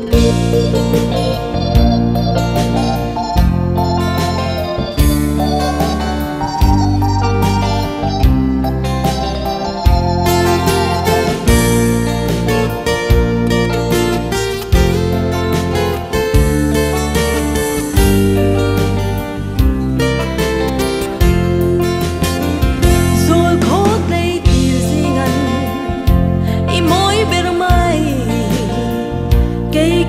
Música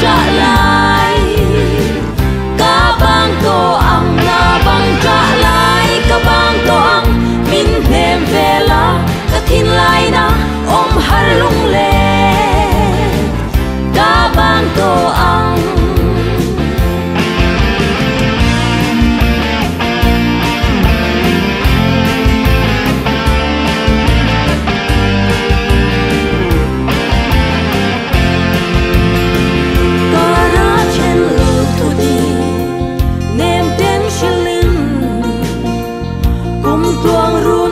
shot ดวงรู้